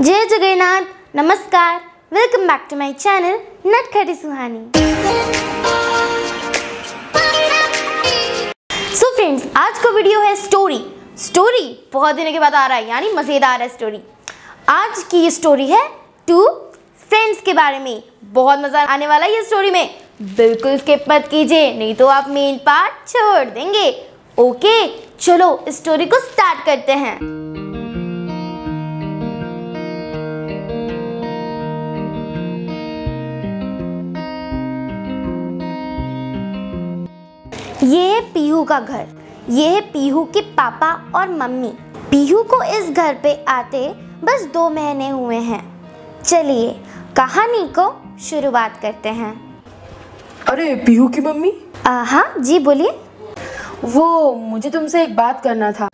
जय जगन्नाथ, नमस्कार welcome back to my channel Natkhati Suhani. So friends आज का वीडियो है स्टोरी स्टोरी बहुत दिनों के बाद आ रहा है, यानी मज़ेदार है स्टोरी आज की ये स्टोरी है टू फ्रेंड्स के बारे में। बहुत मज़ा आने वाला है ये स्टोरी में। बिल्कुल स्किप मत कीजिए, नहीं तो आप मेन पार्ट छोड़ देंगे। ओके चलो स्टोरी को स्टार्ट करते हैं। ये है पीहू का घर। ये है पीहू के पापा और मम्मी। पीहू को इस घर पे आते बस दो महीने हुए हैं। चलिए कहानी को शुरुआत करते हैं। अरे पीहू की मम्मी? हाँ जी बोलिए। वो मुझे तुमसे एक बात करना था।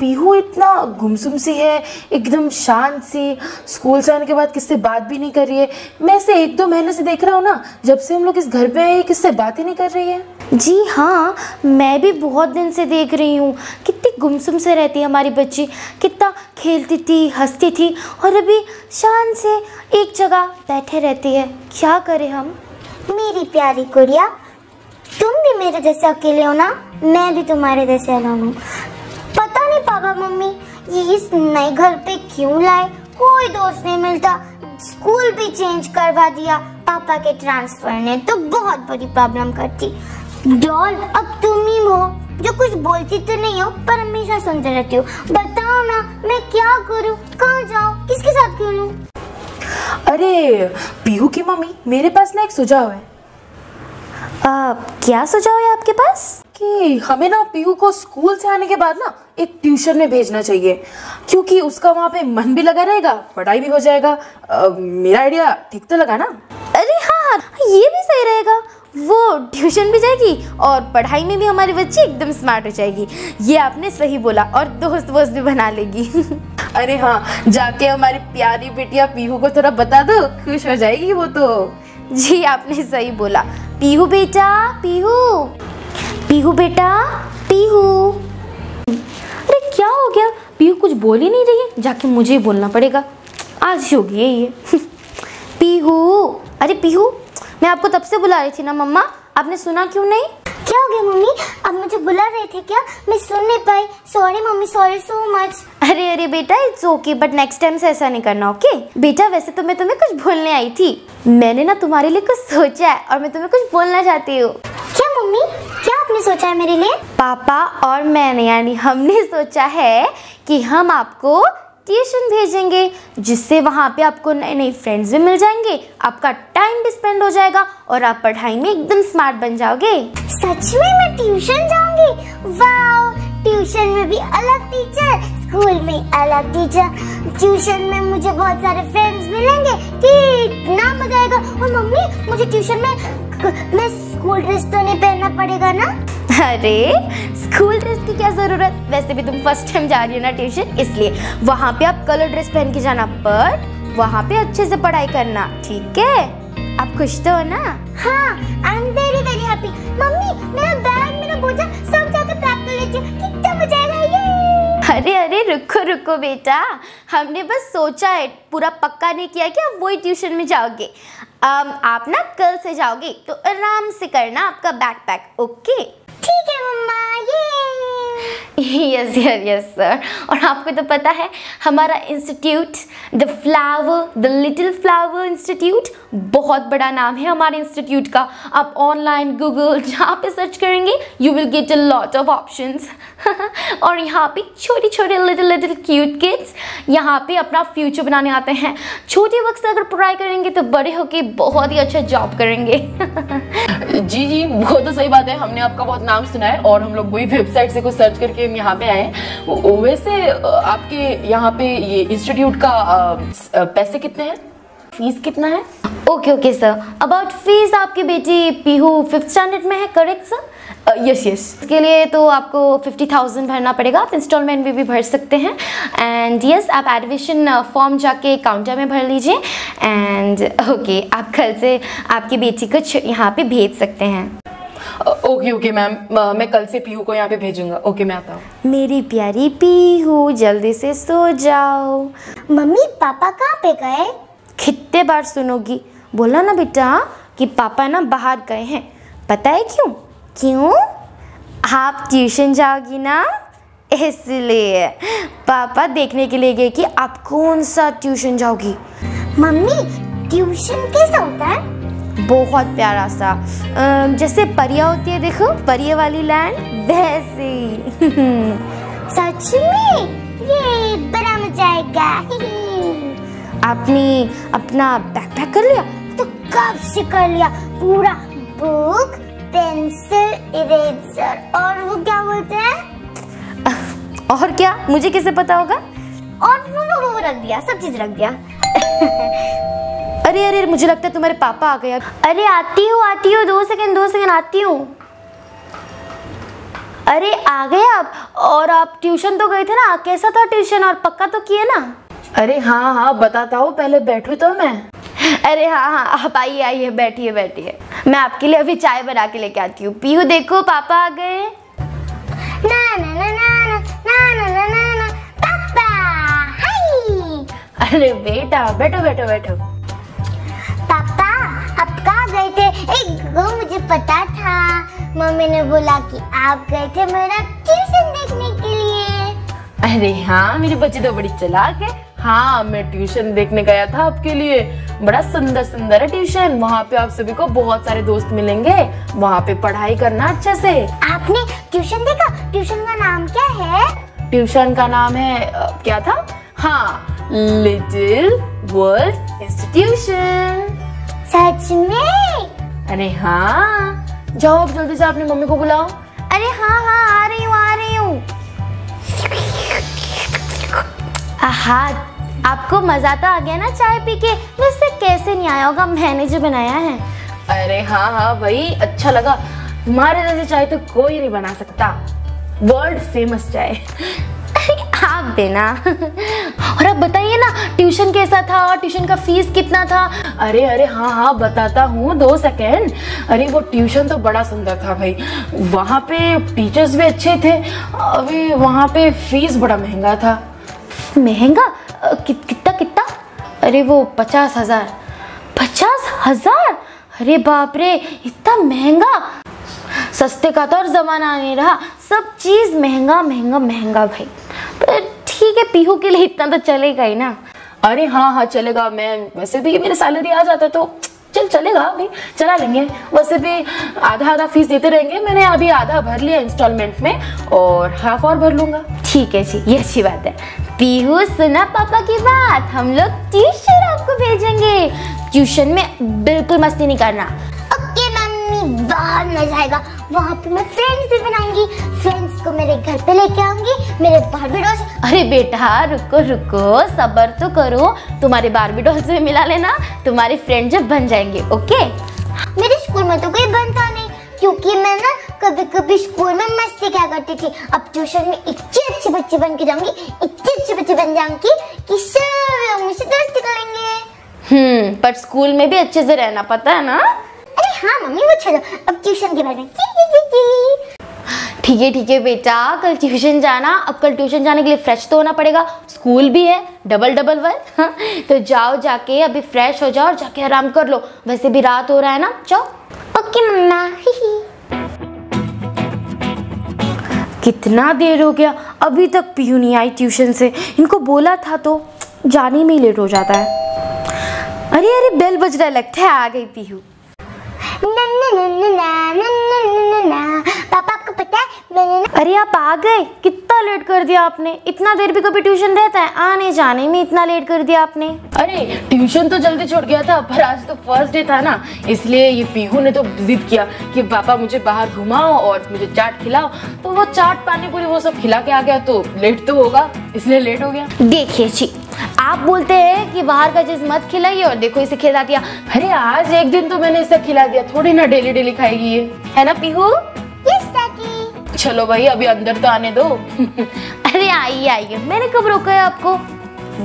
पीहू इतना गुमसुम सी है एकदम शांत सी। स्कूल से आने के बाद किससे बात भी नहीं कर रही है? मैं इसे एक दो महीने से देख रहा हूँ ना जब से हम लोग इस घर पे आए किससे बात ही नहीं कर रही है। जी हाँ मैं भी बहुत दिन से देख रही हूँ। कितनी गुमसुम से रहती है हमारी बच्ची। कितना खेलती थी हंसती थी और अभी शान से एक जगह बैठे रहती है। क्या करें हम? मेरी प्यारी गुड़िया तुम भी मेरे जैसे अकेले हो ना? मैं भी तुम्हारे जैसे अलग हूँ। पापा मम्मी ये इस नए घर पे क्यों लाए? कोई दोस्त नहीं मिलता। स्कूल भी चेंज करवा दिया। पापा के ट्रांसफ़र ने तो बहुत बड़ी प्रॉब्लम करती डॉल, अब तुम ही हो। जो कुछ बोलती तो नहीं हो, पर हमेशा सुनते रहती हो। बताओ ना, मैं क्या करूँ? कहाँ जाऊँ? किसके साथ खेलूँ? अरे, पीहू की मम्मी मेरे पास ना एक सुझाव है। आ, क्या सुझाव है आपके पास? कि हमें ना पीहू को स्कूल से आने के बाद ना एक ट्यूशन में भेजना चाहिए क्योंकि उसका वहाँ पे मन भी लगा रहेगा पढ़ाई भी हो जाएगा। अ, मेरा आइडिया ठीक तो लगा ना? अरे हाँ हाँ ये भी सही रहेगा। वो ट्यूशन भी जाएगी और पढ़ाई में भी हमारी बच्ची एकदम स्मार्ट हो जाएगी। ये आपने सही बोला और दोस्त वोस्त भी बना लेगी। अरे हाँ जाके हमारी प्यारी बेटिया पीहू को थोड़ा बता दो खुश हो जाएगी वो तो। जी आपने सही बोला। पीहू बेटा, पीहू। पीहू बेटा, पीहू। अरे, क्या हो गया? पीहू कुछ बोल ही नहीं रही है। जाके मुझे ही बोलना पड़ेगा। आज ही होगी ये। पीहू। अरे, पीहू, मैं आपको तब से बुला रही थी ना, मम्मा। आपने सुना क्यों नहीं? क्या हो गया मम्मी? अब मुझे बुला रहे थे क्या? मैं सुन नहीं पाई। Sorry mummy sorry so much अरे अरे बेटा it's okay but next time से ऐसा नहीं करना ओके okay? बेटा वैसे तो मैं तुम्हें कुछ बोलने आई थी। मैंने ना तुम्हारे लिए कुछ सोचा है और मैं तुम्हें कुछ बोलना चाहती हूँ। क्या मम्मी? क्या आपने सोचा है मेरे लिए? पापा और मैंने यानी हमने सोचा है कि हम आपको ट्यूशन भेजेंगे, जिससे वहाँ पे आपको नए नए फ्रेंड्स भी मिल जाएँगे। आपका टाइम भी स्पेंड हो जाएगा और आप पढ़ाई में एकदम स्मार्ट बन जाओगे। सच में मैं ट्यूशन जाऊँगी? वाओ ट्यूशन में भी अलग टीचर स्कूल में अलग टीचर ट्यूशन में मुझे बहुत सारे फ्रेंड्स मिलेंगे। कितना मज़ा आएगा। और मम्मी, मुझे ट्यूशन में, मैं स्कूल ड्रेस तो नहीं पहनना पड़ेगा ना? अरे स्कूल ड्रेस की क्या ज़रूरत? वैसे भी तुम फ़र्स्ट टाइम जा रही हो ना ट्यूशन इसलिए। वहाँ पे आप कलर ड्रेस पहन के जाना बट वहाँ पे अच्छे से पढ़ाई करना ठीक है? आप खुश तो हो ना? हाँ I am very very happy mummy मेरा बैग मेरा बोझा सब जाकर पैक कर लीजिए। कितना मज़ा आएगा ये! अरे अरे रुको रुको बेटा। हमने बस सोचा है पूरा पक्का नहीं किया कि आप वही ट्यूशन में जाओगे। आप ना कल से जाओगे तो आराम से करना आपका बैक पैक ओके ठीक है मम्मा ये यस यस यस सर और आपको तो पता है, हमारा institute the flower the little flower institute बहुत बड़ा नाम है हमारे इंस्टीट्यूट का। आप ऑनलाइन गूगल जहाँ पे सर्च करेंगे you will get a lot of options और यहाँ पे छोटे छोटे लिटिल लिटिल क्यूट किड्स यहाँ पे अपना फ्यूचर बनाने आते हैं। छोटे वक्त से अगर पढ़ाई करेंगे तो बड़े होके बहुत ही अच्छा जॉब करेंगे। जी जी, वो तो सही बात है, हमने आपका बहुत नाम सुना है, और हम लोग वही वेबसाइट से कुछ सर्च करके हम यहाँ पे आए हैं। वो- वैसे आपके यहाँ पे ये इंस्टीट्यूट का पैसे कितने हैं? फ़ीस कितना है? Okay okay sir about fees आपकी बेटी पीहू फिफ्थ स्टैंडर्ड में है करेक्ट सर यस यस इसके लिए तो आपको फिफ्टी थाउज़ेंड भरना पड़ेगा। आप इंस्टॉलमेंट में भी भर सकते हैं। एंड यस yes, आप एडमिशन फॉर्म जाके काउंटर में भर लीजिए। एंड ओके आप कल से आपकी बेटी को यहाँ पे भेज सकते हैं। ओके ओके मैम मैं कल से पीहू को यहाँ पे भेजूँगा. ओके मैं आता हूँ. मेरी प्यारी पीहू जल्दी से सो जाओ. मम्मी पापा कहाँ पे गए? कितने बार सुनोगी. बोला ना बेटा कि पापा ना बाहर गए हैं. पता है क्यों? क्यों? आप ट्यूशन जाओगी ना? इसलिए. पापा देखने के लिए गए कि आप कौन सा ट्यूशन जाओगी? मम्मी ट्यूशन कैसा होता है? बहुत प्यारा सा। जैसे परिया होती है देखो परिया वाली लैंड वैसे सच में? ये बड़ा मज़ा आएगा। आपने अपना बैकपैक कर लिया? तो कब से कर लिया? पूरा बुक पेंसिल इरेजर और वो क्या बोलते हैं? और क्या? मुझे कैसे पता होगा? और वो वो, वो रख दिया सब चीज़ रख दिया। अरे अरे मुझे लगता है तुम्हारे पापा आ गए अरे आती हूँ आती हूँ दो सेकंड दो सेकंड आती हूँ अरे आ गए आप और आप ट्यूशन तो गए थे ना कैसा था ट्यूशन और पक्का तो किए ना अरे हाँ हाँ बताता हूँ पहले बैठू तो मैं अरे हाँ हाँ आप आइए आइए बैठिए बैठिए मैं आपके लिए अभी चाय बना के लेके आती हूँ पीहू देखो पापा आ गए अरे बेटा बैठो बैठो बैठो पापा आप कहाँ गए थे? एक वो मुझे पता था। मम्मी ने बोला कि आप गए थे मेरा ट्यूशन देखने के लिए। अरे हाँ मेरी बच्ची तो बड़ी चलाक है। हाँ मैं ट्यूशन देखने गया था आपके लिए। बड़ा सुंदर सुंदर है ट्यूशन। वहाँ पे आप सभी को बहुत सारे दोस्त मिलेंगे। वहाँ पे पढ़ाई करना अच्छे से। आपने ट्यूशन देखा? ट्यूशन का नाम क्या है? ट्यूशन का नाम है क्या था? हाँ लिटिल वर्ल्ड इंस्टीट्यूशन। सच में? अरे हाँ। जाओ अब जल्दी से अपनी मम्मी को बुलाओ। अरे हाँ हाँ आ रही हूँ आ रही हूँ। आपको मज़ा तो आ गया ना चाय पी के? वैसे कैसे नहीं आया होगा? मैंने जो बनाया है। अरे हाँ हाँ भाई अच्छा लगा। तुम्हारे जैसे चाय तो कोई नहीं बना सकता। वर्ल्ड फ़ेमस चाय। आप देना। और अब बताइए ना, ट्यूशन कैसा था? ट्यूशन का फ़ीस कितना था? अरे अरे हाँ हाँ बताता हूँ, दो सेकेंड। अरे, वो ट्यूशन तो बड़ा सुंदर था भाई। वहाँ पे टीचर्स भी अच्छे थे, अभी वहाँ पे फ़ीस बड़ा महँगा था। महँगा? कितना कितना? अरे, वो पचास हज़ार। पचास हज़ार? अरे, बाप रे, इतना महँगा? सस्ते का तो और जमाना नहीं रहा। सब चीज़ महँगा महँगा महँगा भाई। पर ठीक है पीहू के लिए इतना तो चलेगा ही ना। अरे हाँ हाँ चलेगा। मैं वैसे भी मेरे सैलरी आ जाता तो चल चलेगा अभी चला लेंगे। वैसे भी आधा आधा फ़ीस देते रहेंगे। मैंने अभी आधा भर लिया इंस्टॉलमेंट में और हाफ़ और भर लूँगा। ठीक है जी ये अच्छी बात है। पीहू सुना पापा की बात। हम लोग ट्यूशन आपको भेजेंगे। ट्यूशन में बिल्कुल मस्ती नहीं करना। ओके मम्मी बहुत मज़ा आएगा। वहाँ पे मैं फ्रेंड्स भी बनाऊँगी। फ्रेंड्स को मेरे घर पे लेके आऊँगी मेरे बारबी डॉल्स अरे बेटा रुको रुको सबर तो करो। तुम्हारे बारबी डॉल से मिला लेना तुम्हारे फ्रेंड जब बन जाएँगे ओके मेरे स्कूल में तो कोई बनता नहीं क्योंकि मैं ना कभी कभी स्कूल में मस्ती क्या करती थी। अब ट्यूशन में इतनी अच्छी बच्ची बन के जाऊँगी इतनी अच्छी बच्ची बन जाऊँगी कि सब लोग मुझसे दोस्ती करेंगे हम्म पर स्कूल में भी अच्छे से रहना पता है ना? अरे हाँ मम्मी वो छोड़ो अब ट्यूशन के बारे में। ठीक है ठीक है बेटा। कल ट्यूशन जाना। अब कल ट्यूशन जाने के लिए फ्रेश तो होना पड़ेगा। स्कूल भी है डबल डबल वन तो जाओ जाके अभी फ्रेश हो जाओ और जाके आराम कर लो। वैसे भी रात हो रहा है ना? जाओ। Okay mamma. ही ही। कितना देर हो गया। अभी तक पीहू नहीं आई ट्यूशन से। इनको बोला था तो जाने में ही लेट हो जाता है। अरे अरे बेल बज रहा है। लगता है आ गई पीहू पापा आपको पता है अरे आप आ गए? कितना लेट कर दिया आपने? इतना देर भी कभी ट्यूशन रहता है? आने जाने में इतना लेट कर दिया आपने? अरे ट्यूशन तो जल्दी छोड़ गया था पर आज तो फ़र्स्ट डे था ना। इसलिए ये पीहू ने तो जिद किया कि पापा मुझे बाहर घुमाओ और मुझे चाट खिलाओ। तो वो चाट पानी पूरी वो सब खिला के आ गया तो लेट तो होगा इसलिए लेट हो गया। देखिए जी आप बोलते हैं कि बाहर का चीज़ मत खिलाइए और देखो इसे खिला दिया। अरे आज एक दिन तो मैंने इसे खिला दिया। थोड़ी ना डेली डेली खाएगी ये। है ना पीहू? चलो भाई अभी अंदर तो आने दो। अरे आइए आइए। मैंने कब रोका है आपको?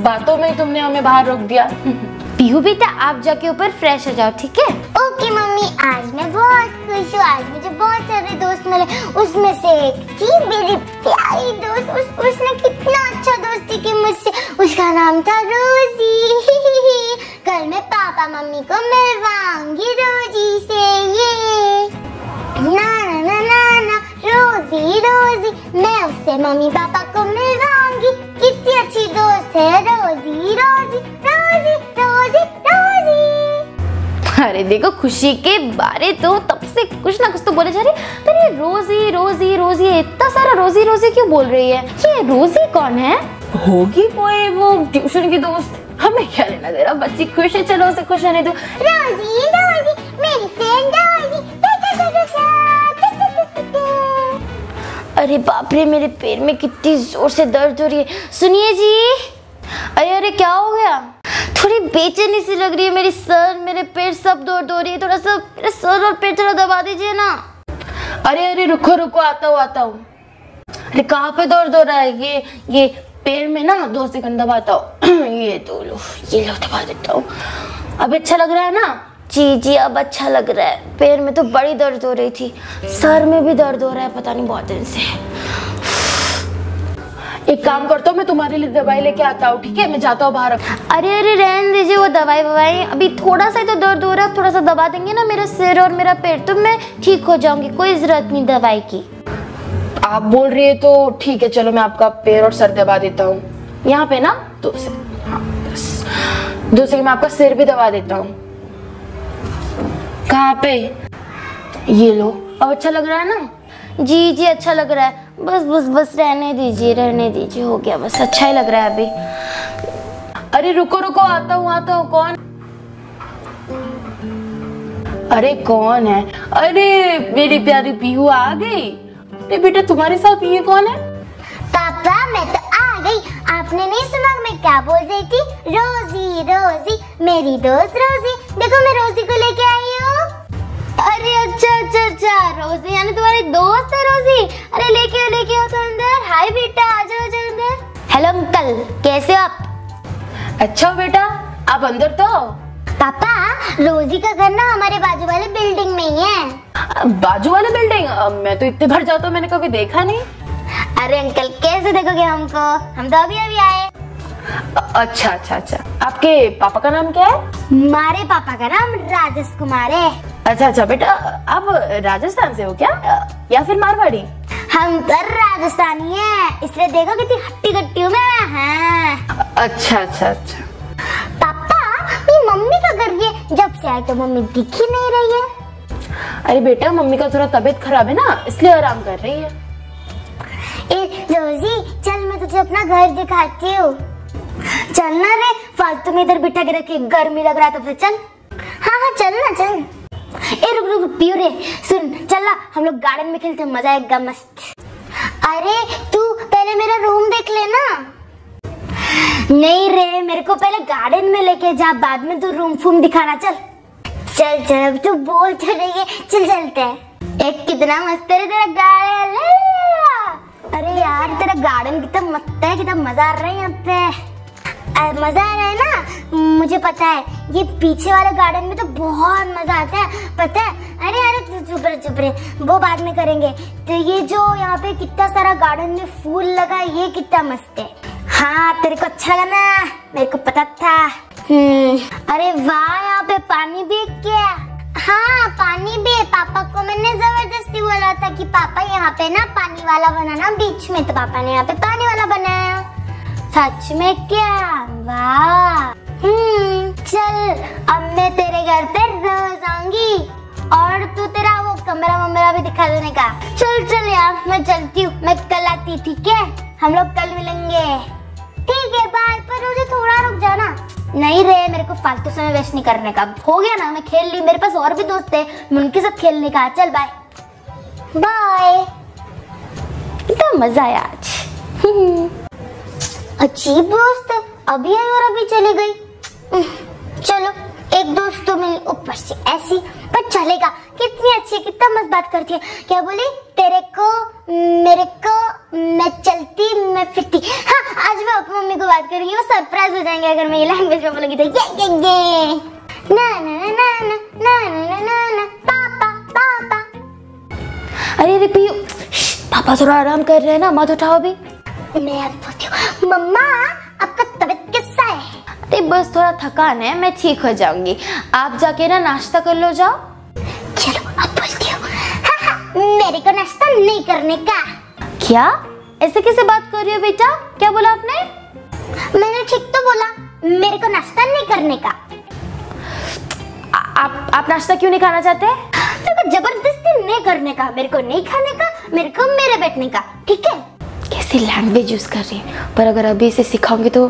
बातों में तुमने हमें बाहर रोक दिया। पीहू बेटा आप जाके ऊपर फ्रेश हो जाओ ठीक है? ओके मम्मी, आज मैं बहुत खुश हूँ। आज मुझे बहुत सारे दोस्त मिले। उसमें से एक थी मेरी प्यारी दोस्त। उस, उसने कितना अच्छा दोस्ती की मुझसे। उसका नाम था रोजी। कल मैं पापा मम्मी को मिलवाऊँगी रोजी से, ये। ना ना ना ना ना, रोजी रोजी। मैं उससे मम्मी पापा को मिलवाऊँगी। कितनी अच्छी दोस्त है रोजी रोजी रोजी। अरे देखो खुशी के बारे तो तब से कुछ ना कुछ तो बोले जा रही पर ये रोजी रोजी रोजी इतना सारा रोजी रोजी क्यों बोल रही है? ये रोजी कौन है? होगी कोई वो ट्यूशन की दोस्त। हमें क्या लेना देना? बच्ची खुश है चलो उसे खुश रहने दो। रोजी रोजी मेरी फ्रेंड रोजी। अरे बाप रे मेरे पैर में कितनी ज़ोर से दर्द हो रही है। सुनिए जी। अरे अरे क्या हो गया? थोड़ी बेचैनी सी लग रही है मेरी सर मेरे पैर सब दर्द हो रही है थोड़ा सा मेरे सर और पेट थोड़ा दबा दीजिए ना। अरे अरे रुको रुको आता हूँ आता हूँ। अरे कहाँ पे दर्द हो रहा है? ये ये पैर में ना दो सेकंड दबाता हूँ। ये दो लो ये लो दबा देता हूँ। अब अच्छा लग रहा है ना? जी जी अब अच्छा लग रहा है। पैर में तो बड़ी दर्द हो रही थी। सर में भी दर्द हो रहा है पता नहीं बहुत दिन से। एक काम करता हूँ मैं तुम्हारे लिए दवाई लेके आता हूँ ठीक है? मैं जाता हूँ बाहर। अरे अरे रहने दीजिए वो दवाई ववाई। अभी थोड़ा सा ही तो दर्द हो रहा है थोड़ा सा दबा देंगे ना मेरा सिर और मेरा पेट तो मैं ठीक हो जाऊँगी कोई ज़रूरत नहीं दवाई की। आप बोल रही है तो ठीक है चलो मैं आपका पैर और सर दबा देता हूँ। यहाँ पे ना दो से हाँ बस दो से मैं आपका सिर भी दबा देता हूँ। कहाँ पे? ये लो। अब अच्छा लग रहा है ना? जी जी अच्छा लग रहा है। बस बस बस रहने दीजिए रहने दीजिए, हो गया बस। अच्छा ही लग रहा है अभी। अरे रुको रुको, आता हूँ आता हूँ, कौन? अरे कौन है? अरे, मेरी प्यारी पीहू आ गई। अरे बेटा, तुम्हारे साथ ये कौन है? पापा, मैं तो आ गई। आपने नहीं सुना मैं क्या बोल रही थी? रोजी रोजी, मेरी दोस्त रोजी। देखो, मैं रोजी को लेके आई अरे अच्छा अच्छा अच्छा। रोजी यानी तुम्हारी दोस्त है रोजी? अरे लेके आओ लेके आओ तो अंदर। हाय बेटा आ जाओ जाओ अंदर। हेलो अंकल कैसे हो आप? अच्छा हो बेटा आप अंदर तो? पापा रोजी का घर ना हमारे बाजू वाले बिल्डिंग में ही है। बाजू वाले बिल्डिंग? मैं तो इतने भर जाता हूँ मैंने कभी देखा नहीं। अरे अंकल कैसे देखोगे हमको? हम तो अभी अभी आए। अच्छा अच्छा अच्छा। आपके पापा का नाम क्या है? हमारे पापा का नाम राजेश कुमार है। अच्छा अच्छा बेटा आप राजस्थान से हो क्या? या फिर मारवाड़ी? हम तो राजस्थानी है इसलिए देखो कितनी हट्टी कट्टी हूँ मैं हाँ। अच्छा अच्छा अच्छा। पापा ये मम्मी का घर ये जब से आए तो मम्मी दिख ही नहीं रही है। अरे बेटा मम्मी का थोड़ा तबीयत खराब है ना इसलिए आराम कर रही है। ए रोजी चल मैं तुझे अपना घर दिखाती हूँ। चलना रे फालतू में इधर बिठा के रखे गर्मी लग रहा है तो फिर चल। हाँ हाँ चल ना चल। ए रुक रुक रुक, पियो रे। सुन चल ना हम लोग गार्डन में खेलते मज़ा आएगा मस्त। अरे तू पहले मेरा रूम देख लेना। नहीं रे मेरे को पहले गार्डन में लेके जा बाद में तू रूम फूम दिखाना चल। चल चल अब तू बोल है चल चलते हैं। एक कितना मस्त है तेरा गार्डन। अरे यार तेरा गार्डन कितना मस्त है कितना मज़ा आ रहा है यहाँ पे। मज़ा आ रहा है ना? मुझे पता है ये पीछे वाले गार्डन में तो बहुत मज़ा आता है पता है? अरे अरे चुप रहे चुप रहे। वो बाद में करेंगे। तो ये जो यहाँ पे कितना सारा गार्डन में फूल लगा है, ये कितना मस्त है। हाँ तेरे को अच्छा लगा ना? मेरे को पता था। हम्म अरे वाह यहाँ पे पानी भी क्या? हाँ पानी भी पापा को मैंने ज़बरदस्ती बोला था कि पापा यहाँ पे ना पानी वाला बनाना बीच में तो पापा ने यहाँ पे पानी वाला बनाया। सच में क्या वाह हम्म चल, अब मैं तेरे घर पे रोज आऊँगी। और तू तेरा वो कमरा वमरा भी दिखा देने का। चल चल यार, मैं चलती हूँ। मैं कल आती ठीक है? हम लोग कल मिलेंगे। ठीक है बाय पर मुझे थोड़ा रुक जाना। नहीं रे, मेरे को फालतू समय वेस्ट नहीं करने का। हो गया ना, मैं खेल ली मेरे पास और भी दोस्त है। मैं उनके साथ खेलने का। चल बाय बाय इतना मज़ा आया आज। अजीब दोस्त है अभी आई और अभी चली गई चलो एक दोस्त तो मिली ऊपर से ऐसी पर चलेगा कितनी अच्छी है, कितना मस्त बात करती है क्या बोली तेरे को मेरे को मैं चलती मैं फिरती हाँ आज मैं अपनी मम्मी को बात करूँगी वो सरप्राइज़ हो जाएँगे अगर मैं ये लैंग्वेज में बोलूँगी तो ये ये ये ना ना ना ना ना ना ना ना ना पापा पापा अरे अरे पीयू पापा थोड़ा आराम कर रहे हैं ना मत उठाओ अभी मैं हूँ मम्मा आपका तबीयत कैसा है। अरे बस थोड़ा थकान है मैं ठीक हो जाऊँगी। आप जाके ना नाश्ता कर लो जाओ। चलो अब बोलती हूँ। हाँ, हाँ, मेरे को नाश्ता नहीं करने का। क्या? ऐसे कैसे बात कर रही हो बेटा? क्या बोला आपने? मैंने ठीक तो बोला मेरे को नाश्ता नहीं करने का। आ- आप आप नाश्ता क्यों नहीं खाना चाहते? ज़बरदस्ती नहीं करने का मेरे को नहीं खाने का मेरे को मेरे बैठने का ठीक है? कैसी लैंग्वेज यूज़ कर रही है। पर अगर अभी इसे सिखाऊँगी तो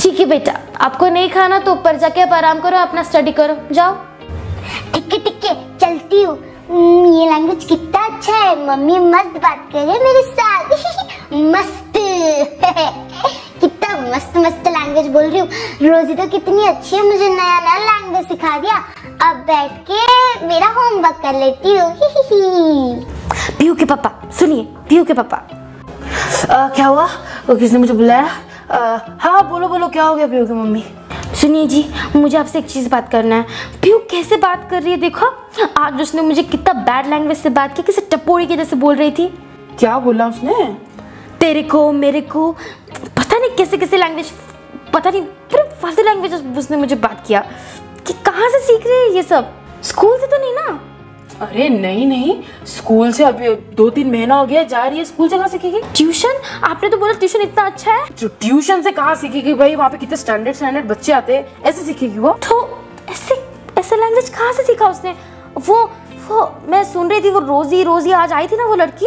ठीक है बेटा आपको नहीं खाना तो ऊपर जाके आप आराम करो अपना स्टडी करो जाओ। ठीक है ठीक है चलती हूँ। हम्म, ये लैंग्वेज कितना अच्छा है। मम्मी मस्त बात कर रही है मेरे साथ। मस्त। कितना मस्त मस्त लैंग्वेज बोल रही हूँ। रोजी तो कितनी अच्छी है मुझे नया नया लैंग्वेज सिखा दिया। अब बैठ के मेरा होमवर्क कर लेती हूँ। पीयू के पापा सुनिए पीयू के पापा। आ, क्या हुआ? वो किसने मुझे बुलाया? आ, हाँ बोलो बोलो क्या हो गया पीयू की मम्मी? सुनिए जी मुझे आपसे एक चीज़ बात करना है। पीयू कैसे बात कर रही है? देखो आज उसने मुझे कितना बैड लैंग्वेज से बात की किसी टपोरी की जैसे बोल रही थी। क्या बोला उसने? तेरे को मेरे को पता नहीं कैसे कैसे लैंग्वेज पता नहीं पूरे फालतू लैंग्वेज उसने मुझे बात किया। कि कहाँ से सीख रही है ये सब? स्कूल से तो नहीं ना? अरे नहीं नहीं। स्कूल से अभी दो तीन महीना हो गया जा रही है स्कूल से कहाँ सीखेगी? ट्यूशन? आपने तो बोला ट्यूशन इतना अच्छा है। जो ट्यूशन से कहाँ सीखेगी भाई? वहाँ पे कितने स्टैंडर्ड स्टैंडर्ड बच्चे आते हैं ऐसे सीखेगी वो? तो ऐसे ऐसे लैंग्वेज कहाँ से सीखा उसने? वो वो मैं सुन रही थी वो रोजी रोजी आज आई थी ना वो लड़की?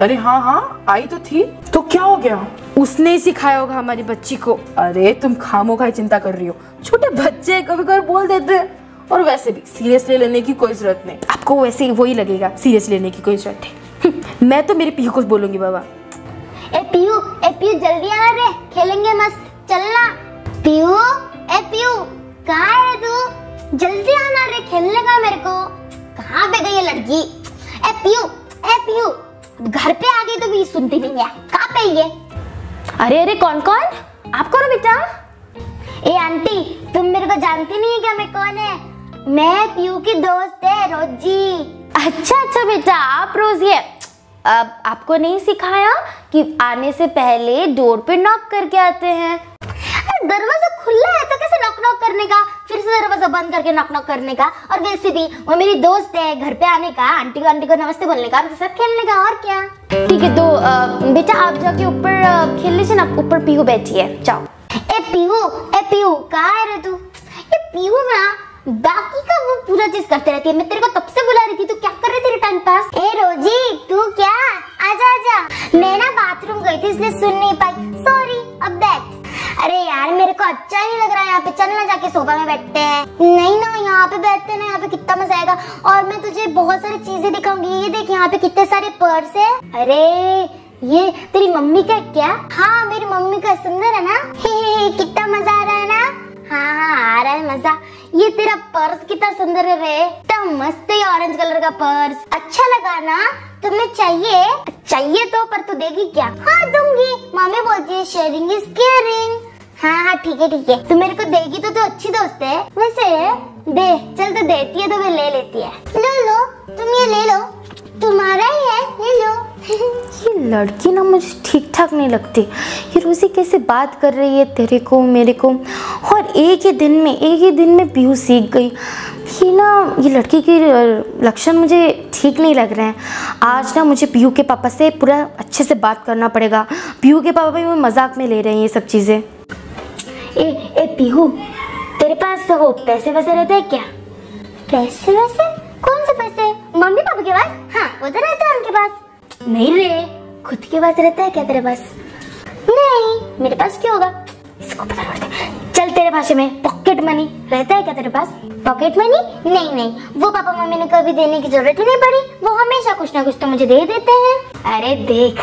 अरे हाँ हाँ आई तो थी। तो क्या हो गया? उसने ही सिखाया होगा हमारी बच्ची को। अरे तुम खामो खाई चिंता कर रही हो। छोटे बच्चे कभी कभी बोल देते हैं। और वैसे भी सीरियसली लेने की कोई ज़रूरत नहीं। आपको वैसे ही वही लगेगा सीरियस लेने की कोई ज़रूरत है मैं तो मेरे पीहू को बोलूँगी बाबा। ए पीयू ए पीयू जल्दी आना रे खेलेंगे मस्त चलना। पीयू ए पीयू कहाँ है तू? जल्दी आना रे खेलने का मेरे को। कहाँ पे गई ये लड़की? ए पीयू ए पीयू घर पे आ गई तो भी सुनती नहीं है। कहाँ पे ये? अरे अरे कौन कौन? आप कौन हो बेटा? ए आंटी तुम मेरे को जानती नहीं है क्या मैं कौन है? मैं पीयू की दोस्त है रोजी। अच्छा अच्छा बेटा आप रोजी है। अब आपको नहीं सिखाया कि आने से पहले डोर पे नॉक करके आते हैं? दरवाज़ा खुला है तो कैसे नॉक नॉक करने का? फिर से दरवाज़ा बंद करके नॉक नॉक करने का। और वैसे भी वो मेरी दोस्त है घर पे आने का आंटी को आंटी को नमस्ते बोलने का उनके साथ खेलने का और क्या? ठीक है तो बेटा आप जाके ऊपर खेल लीजिए ना ऊपर पीहू बैठी है जाओ। ए पीहू ए पीहू कहाँ है रे तू? ये पीहू ना बाकी का वो पूरा चीज़ करते रहती है, मैं तेरे को तब से बुला रही थी, तू क्या कर रही तेरे टाइम पास ए, रोजी, तू क्या? आजा आजा। मैं ना बाथरूम गई थी, इसलिए सुन नहीं पाई। सॉरी अब बैठ। अरे यार, मेरे को अच्छा नहीं लग रहा है यहाँ पे। चल ना जाके सोफा में बैठते हैं। नहीं ना, यहाँ पे बैठते ना, यहाँ पे कितना मज़ा आएगा। और मैं तुझे बहुत सारी चीज़ें दिखाऊँगी। ये देख, यहाँ पे कितने सारे पर्स है। अरे, ये तेरी मम्मी का क्या? हाँ मेरी मम्मी का सुंदर है ना? हे हे कितना मज़ा आ रहा है ना? हाँ हाँ आ रहा है मज़ा। ये तेरा पर्स कितना सुंदर है रे। कितना मस्त है ऑरेंज कलर का पर्स। अच्छा लगा ना? तुम्हें चाहिए? चाहिए तो पर तू देगी क्या? हाँ दूँगी। मम्मी बोलती है शेयरिंग इज़ केयरिंग हाँ हाँ ठीक है ठीक है। तू मेरे को देगी तो तू अच्छी दोस्त है। वैसे, दे, चल तो देती है तो मैं ले लेती है। लो लो, तुम ये ले लो। तुम्हारा ही है ले लो। ये लड़की ना मुझे ठीक ठाक नहीं लगती। ये रोजी कैसे बात कर रही है तेरे को मेरे को? और एक ही दिन में एक ही दिन में पीहू सीख गई। ये ना ये लड़की के लक्षण मुझे ठीक नहीं लग रहे हैं। आज ना मुझे पीहू के पापा से पूरा अच्छे से बात करना पड़ेगा। पीहू के पापा भी वो मज़ाक में ले रहे हैं ये सब चीज़ें। ए ए पीहू तेरे पास वो पैसे वैसे रहते हैं क्या? पैसे वैसे? कौन से पैसे? मम्मी पापा के पास? हाँ वो तो रहता है उनके पास। नहीं रे, खुद के पास रहता है क्या तेरे पास? नहीं, मेरे पास क्यों होगा? इसको पता नहीं चल तेरे भाषा में पॉकेट मनी रहता है क्या तेरे पास? पॉकेट मनी नहीं नहीं, वो पापा मम्मी ने कभी देने की ज़रूरत ही नहीं पड़ी। वो हमेशा कुछ ना कुछ तो मुझे दे देते हैं। अरे देख,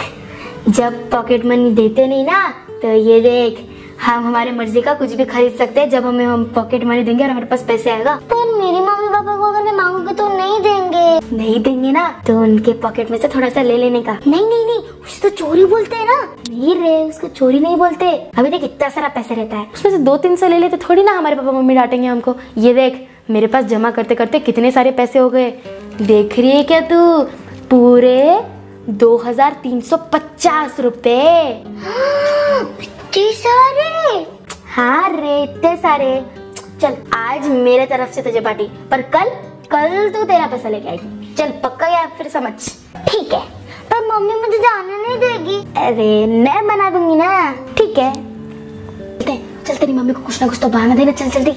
जब पॉकेट मनी देते नहीं ना तो ये देख हम हमारे मर्ज़ी का कुछ भी खरीद सकते हैं जब हमें हम पॉकेट मनी देंगे और हमारे पास पैसे आएगा। पर मेरी मम्मी पापा को अगर मैं मांगूँगी तो नहीं देंगे। नहीं देंगे ना तो उनके पॉकेट में से थोड़ा सा ले लेने का। नहीं नहीं नहीं उसे तो चोरी बोलते हैं ना। नहीं रे उसको चोरी नहीं बोलते। अभी देख इतना सारा पैसा रहता है। उसमें से दो तीन सौ ले ले तो थोड़ी ना हमारे पापा मम्मी डांटेंगे हमको। ये देख मेरे पास जमा करते करते कितने सारे पैसे हो गए। देख रही है क्या तू? पूरे दो हज़ार तीन सौ पचास रुपए। इतने सारे। हाँ रे, इतने सारे। चल, आज मेरे तरफ़ से तुझे पार्टी, पर कल कल तू तेरा पैसा लेके आएगी। चल, पक्का या फिर समझ। ठीक है, पर मम्मी मुझे जाने नहीं देगी। अरे, मैं बना दूँगी ना। ठीक है। चलते, चल, तेरी मम्मी को कुछ ना कुछ तो बहाना देना। चल जल्दी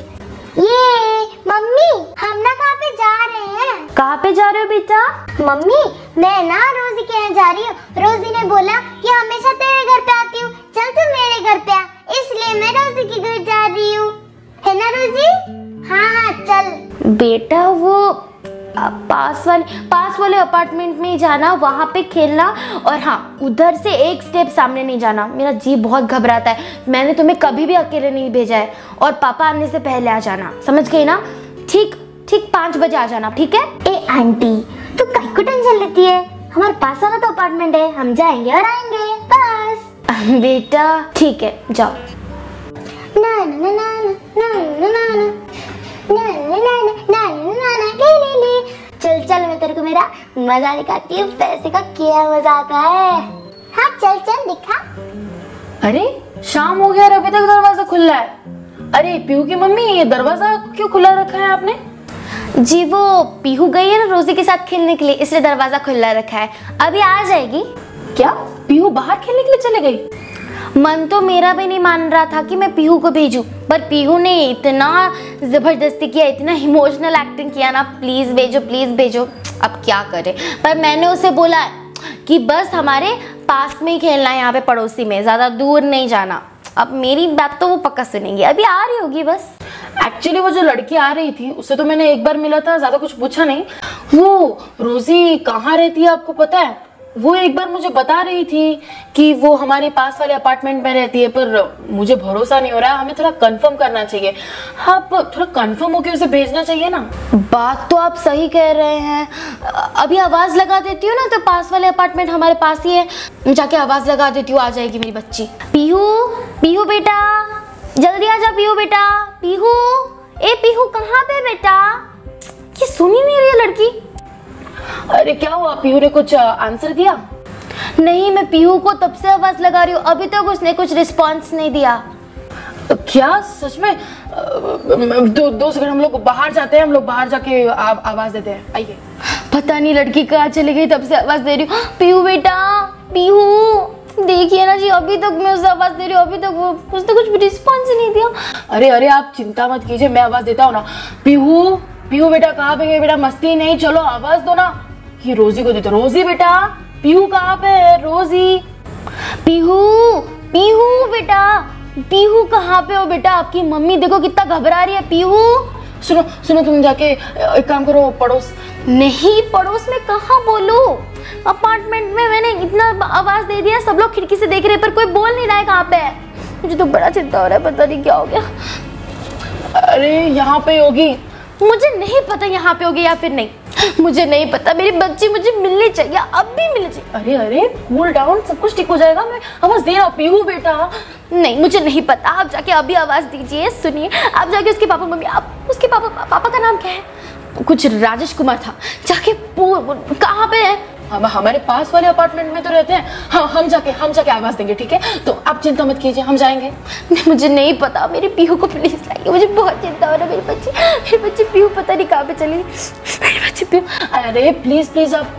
ये, मम्मी, हम ना कहाँ पे जा रहे हैं? कहाँ पे जा रहे हो बेटा? मम्मी, मैं ना रोजी के यहाँ जा रही हूँ। रोजी ने बोला पास वाले पास वाले अपार्टमेंट में ही जाना वहाँ पे खेलना और हाँ उधर से एक स्टेप सामने नहीं जाना मेरा जी बहुत घबराता है मैंने तुम्हें कभी भी अकेले नहीं भेजा है और पापा आने से पहले आ जाना समझ गई ना ठीक ठीक पाँच बजे आ जाना ठीक है ए आंटी तू कहीं को टेंशन लेती है हमारे पास वाला तो अपार्टमेंट है हम जाएँगे और आएँगे बस बेटा ठीक है जाओ ना ना ना ना ना ना ना ना ना ना ना ना ना ना चल चल मैं तेरे को मेरा मज़ा दिखाती हूँ। पैसे का क्या मज़ा आता है? हाँ चल चल दिखा। अरे शाम हो गया और अभी तक दरवाज़ा खुला है। अरे पीहू की मम्मी ये दरवाज़ा क्यों खुला रखा है आपने? जी वो पीहू गई है ना रोजी के साथ खेलने के लिए इसलिए दरवाज़ा खुला रखा है। अभी आ जाएगी। क्या? पीहू बाहर खेलने के लिए चले गई? मन तो मेरा भी नहीं मान रहा था कि मैं पीहू को भेजूं, पर पीहू ने इतना ज़बरदस्ती किया, इतना इमोशनल एक्टिंग किया ना, प्लीज़ भेजो प्लीज़ भेजो, अब क्या करे? पर मैंने उसे बोला कि बस हमारे पास में ही खेलना है, यहाँ पे पड़ोसी में, ज़्यादा दूर नहीं जाना। अब मेरी बात तो वो पक्का सुनेंगी, अभी आ रही होगी बस। एक्चुअली वो जो लड़की आ रही थी उससे तो मैंने एक बार मिला था, ज़्यादा कुछ पूछा नहीं। वो रोजी कहाँ रहती है आपको पता है? वो एक बार मुझे बता रही थी कि वो हमारे पास वाले अपार्टमेंट में रहती है, पर मुझे भरोसा नहीं हो रहा। है हमें थोड़ा कंफर्म करना चाहिए। आप थोड़ा कंफर्म होके उसे भेजना चाहिए ना। बात तो आप सही कह रहे हैं। अभी आवाज़ लगा देती हूँ ना तो पास वाले अपार्टमेंट हमारे पास ही है। जाके आवाज़ लगा देती हूँ, आ जाएगी मेरी बच्ची। पीहू पीहू बेटा, जल्दी आ जा पीहू बेटा। पीहू, ए पीहू, कहाँ पे बेटा? ये सुनी नहीं रही है लड़की। अरे क्या हुआ? पीहू ने कुछ आंसर दिया? नहीं मैं पीहू को तब से आवाज़ लगा रही हूँ। अभी तक तो उसने कुछ रिस्पॉन्स नहीं दिया। क्या? सच में? दो दो सेकंड हम लोग बाहर जाते हैं हम लोग बाहर जाके आ, आवाज़ देते हैं। आइए। पता नहीं लड़की कहाँ चली गई तब से आवाज़ दे रही हूँ। पीहू बेटा पीहू देखिए ना जी अभी तक मैं उसे आवाज़ दे रही हूँ अभी तक वो उसने कुछ रिस्पॉन्स नहीं दिया। अरे अरे आप चिंता मत कीजिए मैं आवाज़ देता हूँ ना। पीहू पीहू बेटा कहाँ पे गए बेटा? मस्ती नहीं चलो आवाज़ दो ना। ये रोजी को देते रोजी बेटा पीहू कहाँ पे है? रोजी। पीहू पीहू बेटा पीहू कहाँ पे हो बेटा? आपकी मम्मी देखो कितना घबरा रही है पीहू सुनो सुनो तुम जाके एक काम करो पड़ोस। नहीं पड़ोस में कहाँ बोलू? अपार्टमेंट में मैंने इतना आवाज़ दे दिया सब लोग खिड़की से देख रहे पर कोई बोल नहीं रहा है कहाँ पे है। मुझे तो बड़ा चिंता हो रहा है पता नहीं क्या हो गया। अरे यहाँ पे होगी। मुझे नहीं पता यहाँ पे होगी या फिर नहीं। मुझे नहीं पता। मेरी बच्ची मुझे मिलनी चाहिए, अब भी मिलनी चाहिए। अरे अरे कूल डाउन सब कुछ ठीक हो जाएगा। मैं आवाज़ दे रहा हूँ, बेटा। नहीं, मुझे नहीं पता। आप जाके अभी आवाज़ दीजिए, सुनिए। आप जाके उसके पापा, मम्मी, आप उसके पापा पापा का नाम क्या है? कुछ राजेश कुमार था। जाके कहाँ पे है? हम हमारे पास वाले अपार्टमेंट में तो रहते हैं। हाँ हम जाके हम जाके आवाज़ देंगे ठीक है? तो आप चिंता मत कीजिए हम जाएँगे। नहीं मुझे नहीं पता। मेरी पीहू को प्लीज़ लाइए। मुझे बहुत चिंता हो रहा है। मेरी बच्ची मेरी बच्ची पीहू पता नहीं कहाँ पे चली। मेरी बच्ची पीहू अरे प्लीज़ प्लीज़ आप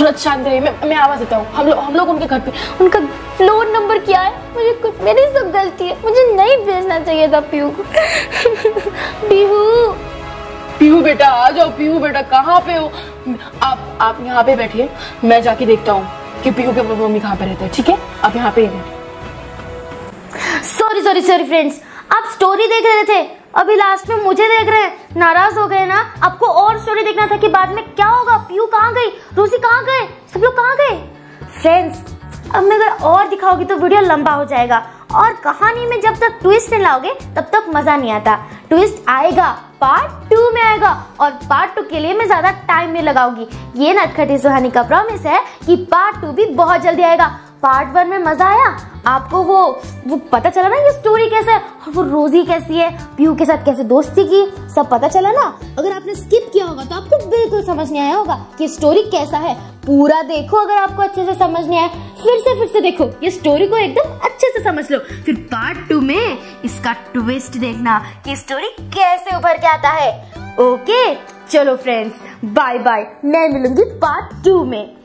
थोड़ा शांत रहिए। मैं मैं आवाज़ देता हूँ। हम लोग हम लोग उनके घर पे उनका फ्लोर नंबर क्या है? मुझे कुछ मेरी सब गलती है। मुझे नहीं भेजना चाहिए था पीहू को। पीहू पीहू बेटा, आ जाओ, पीहू बेटा, कहाँ पे हो? आप आप यहाँ पे बैठिए, मैं जाके देखता हूँ कि पीहू के मम्मी कहाँ पे रहते हैं, ठीक है? आप यहाँ पे सॉरी सॉरी सॉरी फ्रेंड्स आप स्टोरी देख रहे थे? अभी लास्ट में मुझे देख रहे हैं। नाराज़ हो गए ना? आपको और स्टोरी देखना था कि बाद में क्या होगा? पीयू कहाँ गई? रोजी कहाँ गए? सब लोग कहाँ गए? फ्रेंड्स अब मैं अगर और दिखाओगी तो वीडियो लंबा हो जाएगा। और कहानी में जब तक ट्विस्ट नहीं लाओगे, तब तक मज़ा नहीं आता। ट्विस्ट आएगा। पार्ट टू में आएगा और पार्ट टू के लिए मैं ज़्यादा टाइम नहीं लगाऊँगी। ये नटखटी सुहानी का प्रॉमिस है कि पार्ट टू भी बहुत जल्दी आएगा। पार्ट वन में मज़ा आया? आपको वो वो पता चला ना ये स्टोरी कैसा है? और वो रोजी कैसी है? पीहू के साथ कैसे दोस्ती की? सब पता चला ना? अगर आपने स्किप किया होगा तो आपको बिल्कुल समझ नहीं आया होगा कि स्टोरी कैसा है। पूरा देखो अगर आपको अच्छे से समझ नहीं आया। फिर से फिर से देखो, ये स्टोरी को एकदम अच्छे से समझ लो। फिर पार्ट टू में इसका ट्विस्ट देखना कि स्टोरी कैसे उभर के आता है। ओके चलो फ्रेंड्स बाय बाय मैं मिलूँगी पार्ट टू में।